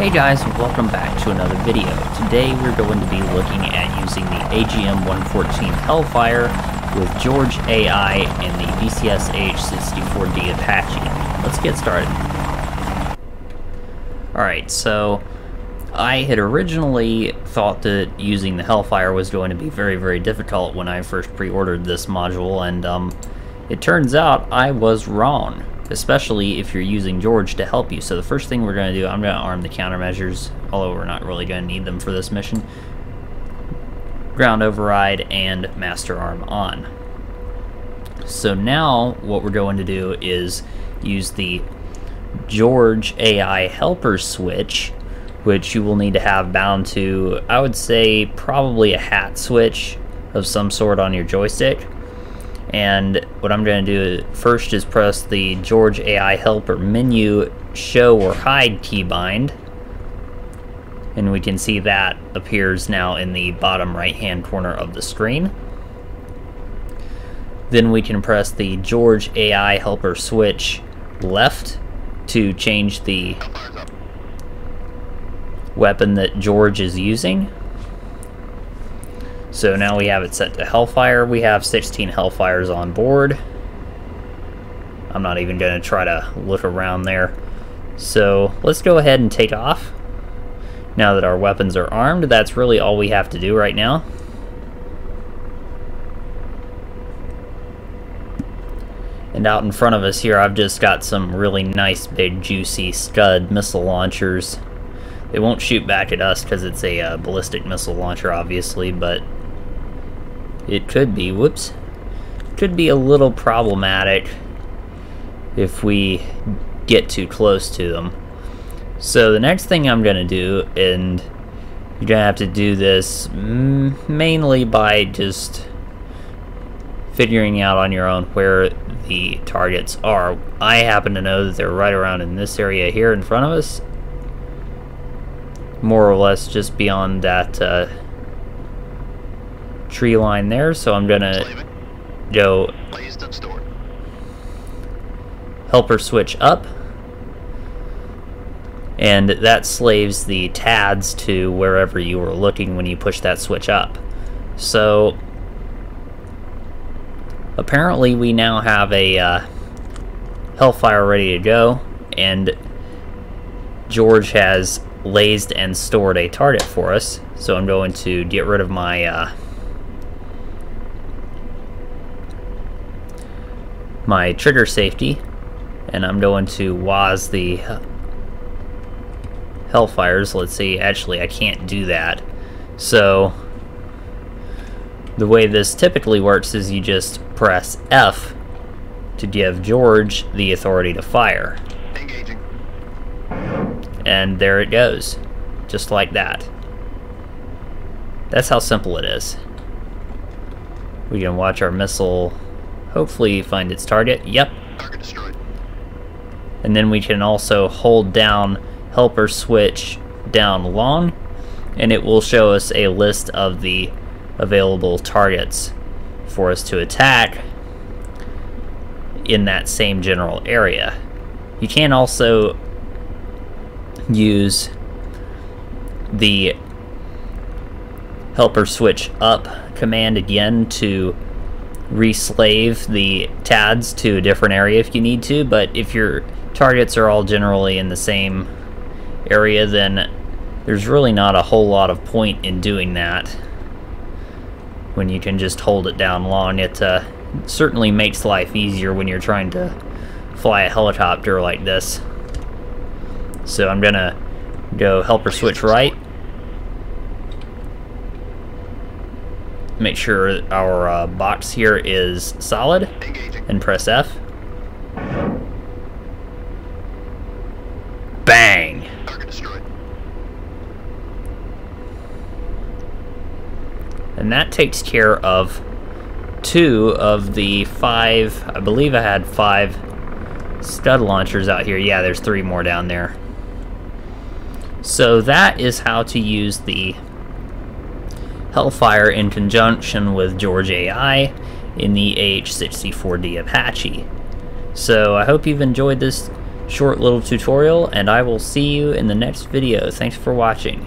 Hey guys, welcome back to another video. Today we're going to be looking at using the AGM-114 Hellfire with George AI and the DCS AH-64D Apache. Let's get started. Alright, so I had originally thought that using the Hellfire was going to be very, very difficult when I first pre-ordered this module, and um, it turns out I was wrong especially if you're using George to help you. So the first thing we're going to do, I'm going to arm the countermeasures, although we're not really going to need them for this mission. Ground override and master arm on. So now what we're going to do is use the George AI helper switch, which you will need to have bound to, I would say, probably a hat switch of some sort on your joystick and what I'm going to do first is press the George AI Helper menu show or hide keybind and we can see that appears now in the bottom right hand corner of the screen. Then we can press the George AI Helper switch left to change the weapon that George is using. So now we have it set to Hellfire. We have 16 Hellfires on board. I'm not even going to try to look around there. So let's go ahead and take off. Now that our weapons are armed, that's really all we have to do right now. And out in front of us here, I've just got some really nice big juicy Scud missile launchers. They won't shoot back at us because it's a uh, ballistic missile launcher, obviously, but it could be, whoops, could be a little problematic if we get too close to them. So the next thing I'm going to do, and you're going to have to do this mainly by just figuring out on your own where the targets are. I happen to know that they're right around in this area here in front of us. More or less just beyond that uh, tree line there, so I'm gonna go helper switch up and that slaves the TADS to wherever you were looking when you push that switch up. So apparently we now have a uh, Hellfire ready to go and George has lazed and stored a target for us. So I'm going to get rid of my uh, my trigger safety and I'm going to WAS the Hellfires. Let's see, actually I can't do that. So the way this typically works is you just press F to give George the authority to fire. Engaging. And there it goes. Just like that. That's how simple it is. We can watch our missile hopefully find its target. Yep. Target destroyed. And then we can also hold down helper switch down long and it will show us a list of the available targets for us to attack in that same general area. You can also use the helper switch up command again to reslave the TADS to a different area if you need to, but if your targets are all generally in the same area, then there's really not a whole lot of point in doing that when you can just hold it down long. It uh, certainly makes life easier when you're trying to fly a helicopter like this. So I'm gonna go helper switch right make sure our uh, box here is solid and press F. Bang! And that takes care of two of the five, I believe I had five Scud launchers out here. Yeah, there's three more down there. So that is how to use the Hellfire in conjunction with George AI in the AH-64D Apache. So I hope you've enjoyed this short little tutorial, and I will see you in the next video. Thanks for watching.